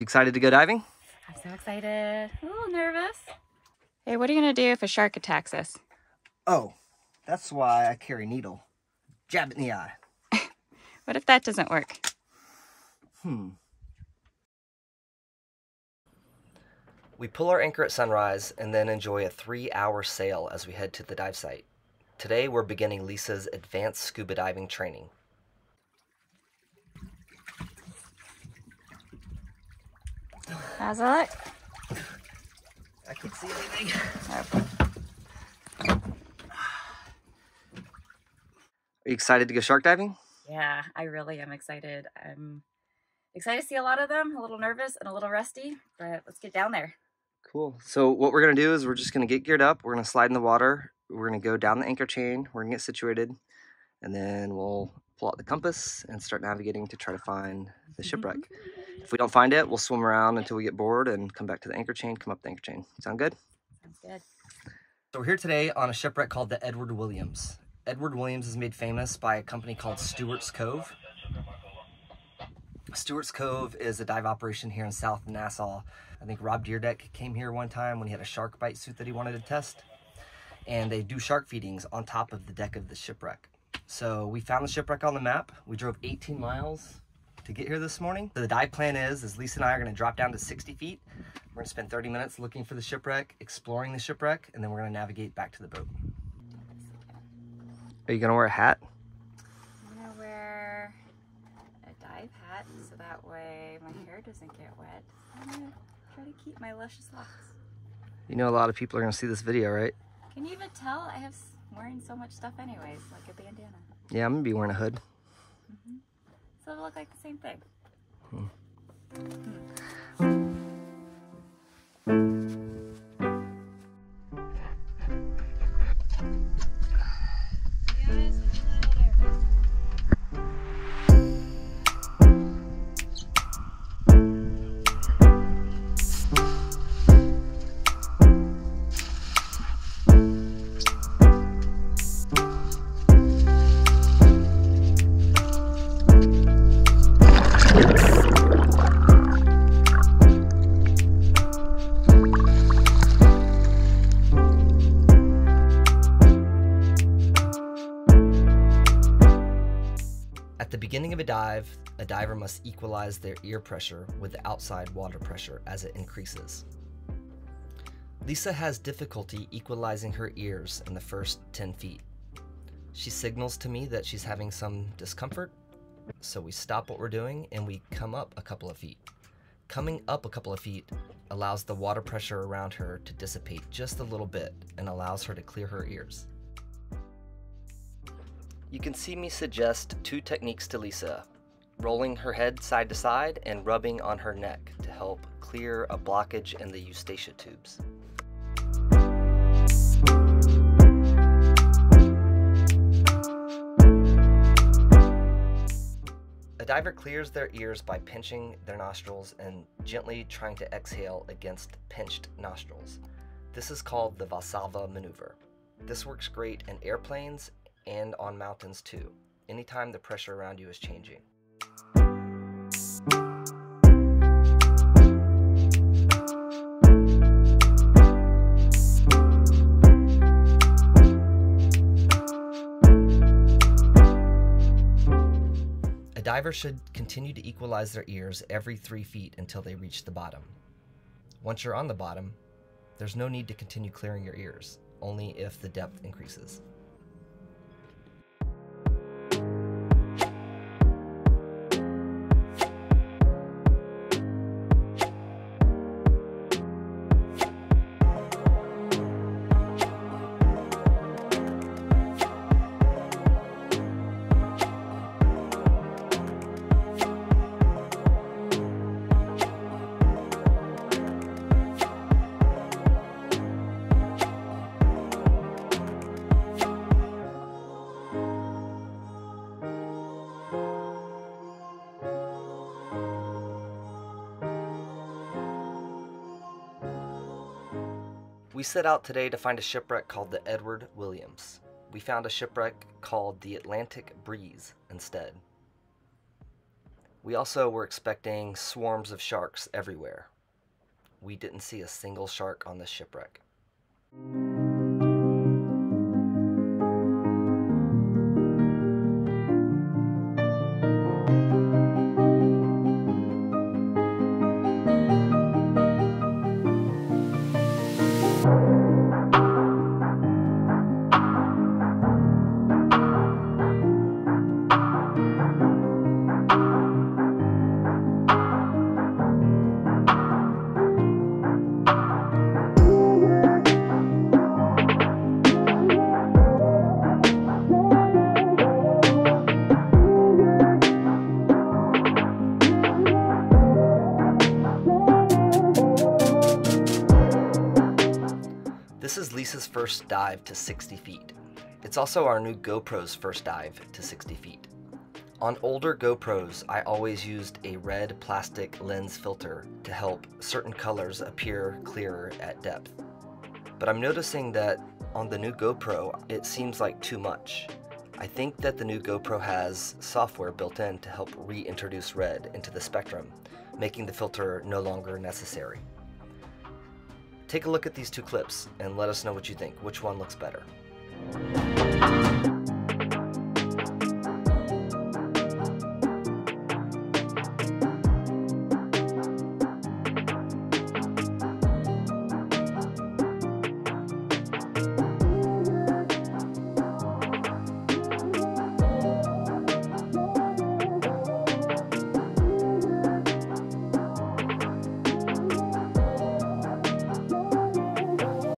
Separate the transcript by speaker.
Speaker 1: Excited to go diving?
Speaker 2: I'm so excited. A little nervous. Hey, what are you gonna do if a shark attacks us?
Speaker 1: Oh, that's why I carry needle. Jab it in the eye.
Speaker 2: What if that doesn't work?
Speaker 1: Hmm. We pull our anchor at sunrise and then enjoy a three hour sail as we head to the dive site. Today we're beginning Lisa's advanced scuba diving training.
Speaker 2: How's it look?
Speaker 1: I can't see anything.
Speaker 2: Oh.
Speaker 1: Are you excited to go shark diving?
Speaker 2: Yeah, I really am excited. I'm excited to see a lot of them, a little nervous and a little rusty, but let's get down there.
Speaker 1: Cool. So what we're gonna do is we're just gonna get geared up. We're gonna slide in the water. We're gonna go down the anchor chain. We're gonna get situated, and then we'll pull out the compass and start navigating to try to find the mm-hmm, shipwreck. Mm-hmm. If we don't find it, we'll swim around until we get bored and come back to the anchor chain. Come up the anchor chain. Sound good?
Speaker 2: Sounds good.
Speaker 1: So we're here today on a shipwreck called the Edward Williams. Edward Williams is made famous by a company called Stuart's Cove. Stuart's Cove is a dive operation here in South Nassau. I think Rob Dyrdek came here one time when he had a shark bite suit that he wanted to test. And they do shark feedings on top of the deck of the shipwreck. So we found the shipwreck on the map. We drove 18 miles to get here this morning. So the dive plan is, is Lisa and I are gonna drop down to 60 feet. We're gonna spend 30 minutes looking for the shipwreck, exploring the shipwreck, and then we're gonna navigate back to the boat. Are you gonna wear a hat?
Speaker 2: I'm gonna wear a dive hat so that way my hair doesn't get wet. I'm gonna try to keep my luscious locks.
Speaker 1: You know a lot of people are gonna see this video, right?
Speaker 2: Can you even tell I have wearing so much stuff anyways, like a bandana?
Speaker 1: Yeah, I'm gonna be wearing a hood. Mm-hmm.
Speaker 2: So it'll look like the same thing.
Speaker 1: At the of a dive, a diver must equalize their ear pressure with the outside water pressure as it increases. Lisa has difficulty equalizing her ears in the first 10 feet. She signals to me that she's having some discomfort, so we stop what we're doing and we come up a couple of feet. Coming up a couple of feet allows the water pressure around her to dissipate just a little bit and allows her to clear her ears. You can see me suggest two techniques to Lisa rolling her head side to side and rubbing on her neck to help clear a blockage in the eustachian tubes. A diver clears their ears by pinching their nostrils and gently trying to exhale against pinched nostrils. This is called the Valsalva maneuver. This works great in airplanes and on mountains too, anytime the pressure around you is changing. A diver should continue to equalize their ears every three feet until they reach the bottom. Once you're on the bottom, there's no need to continue clearing your ears, only if the depth increases. We set out today to find a shipwreck called the Edward Williams. We found a shipwreck called the Atlantic Breeze instead. We also were expecting swarms of sharks everywhere. We didn't see a single shark on this shipwreck. This is Lisa's first dive to 60 feet. It's also our new GoPro's first dive to 60 feet. On older GoPros, I always used a red plastic lens filter to help certain colors appear clearer at depth. But I'm noticing that on the new GoPro, it seems like too much. I think that the new GoPro has software built in to help reintroduce red into the spectrum, making the filter no longer necessary. Take a look at these two clips and let us know what you think. Which one looks better?